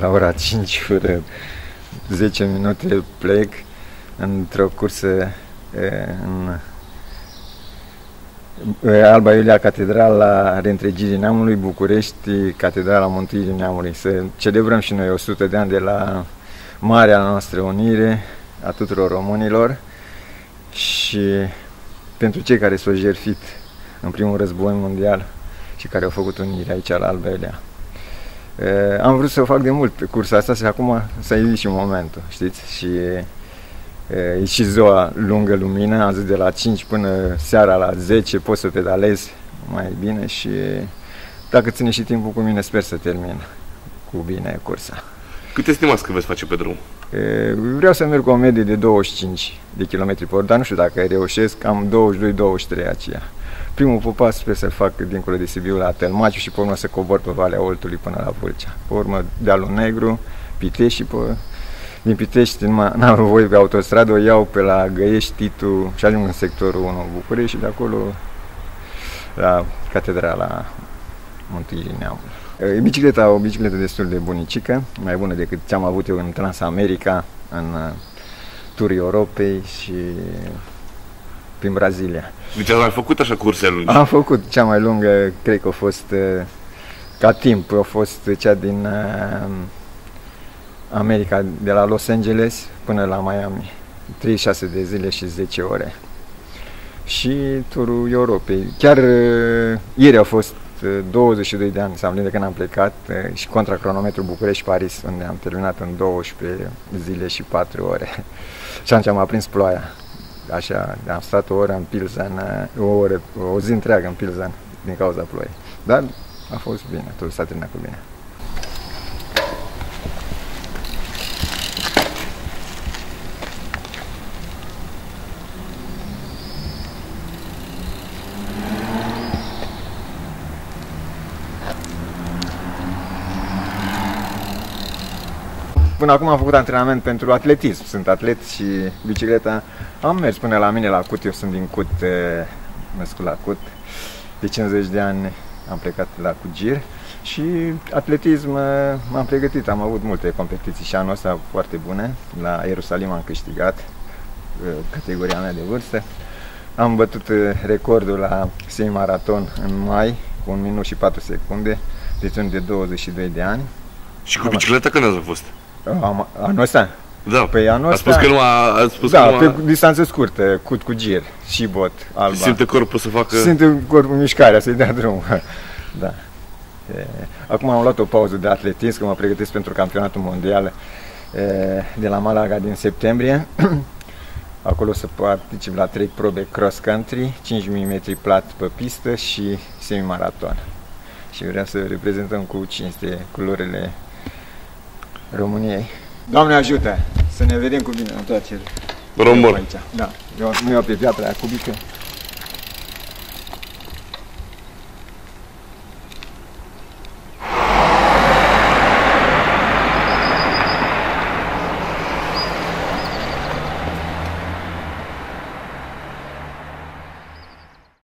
la ora 5 fără 10 minute plec într-o cursă e, în Alba Iulia Catedrala Reîntregirii Neamului, București, Catedrala Mântuirii Neamului. Să celebrăm și noi 100 de ani de la Marea noastră unire a tuturor românilor și pentru cei care s-au jertfit în primul război mondial și care au făcut unire aici la Alba Iulia. Am vrut să o fac de mult cursa asta și acum s-a ieșit și momentul, știți? Și E și ziua lungă lumină, am zis de la 5 până seara la 10 poți să pedalezi mai bine și dacă ține și timpul cu mine sper să termin cu bine cursa. Cât estimați că veți face pe drum? E, vreau să merg cu o medie de 25 de km pe oră, dar nu știu dacă reușesc, am 22-23 aceea. Primul pupas sper să-l fac dincolo de Sibiu la Telmaciu și pe urmă să cobor pe Valea Oltului până la Vâlcea. Pe urmă Dealul Negru, Pitești și pe din Pitești, nu am voie pe autostradă, o iau pe la Găiești, Titu și ajung în sectorul 1 București și de acolo la Catedrala Mântuirii Neamului. E bicicleta, o bicicletă destul de bunicică, mai bună decât ce am avut eu în Transamerica, în uh, turii Europei și prin Brazilia. Deci ați mai făcut așa curse lungi? Am făcut cea mai lungă, cred că a fost, uh, ca timp, a fost cea din uh, America, de la Los Angeles până la Miami. 36 de zile și 10 ore. Și turul Europei. Chiar uh, ieri au fost 22 uh, de ani, s-am de când am plecat uh, și contra cronometru București-Paris, unde am terminat în 12 zile și 4 ore. și atunci am aprins ploaia. Așa, am stat o oră în Pilsen, o, oră, o zi întreagă în Pilsen din cauza ploii. Dar a fost bine, totul s-a terminat cu bine. Până acum am făcut antrenament pentru atletism, sunt atlet și bicicleta. Am mers până la mine la Cut, eu sunt din Cut, născut la Cut. De 50 de ani am plecat la Cugir și atletism m-am pregătit, am avut multe competiții și anul ăsta foarte bune. La Ierusalim am câștigat categoria mea de vârstă. Am bătut recordul la semi-maraton în mai cu 1 minut și 4 secunde, deci de 22 de ani. Și cu bicicleta când ați fost? Am, anul ăsta? Da. Păi anul ăsta... A spus că nu a... a spus da, că nu a... pe distanțe scurte, cu, cu gir și bot, alba. Simte corpul să facă... Simte corpul mișcarea, să-i dea drum. da. E, acum am luat o pauză de atletism, că mă pregătesc pentru campionatul mondial e, de la Malaga din septembrie. Acolo o să particip la trei probe cross-country, 5.000 metri plat pe pistă și semi-maraton. Și vreau să reprezentăm cu cinste culorile României. Doamne ajută să ne vedem cu bine în toate Român. Da, eu nu iau pe piatra aia cubică.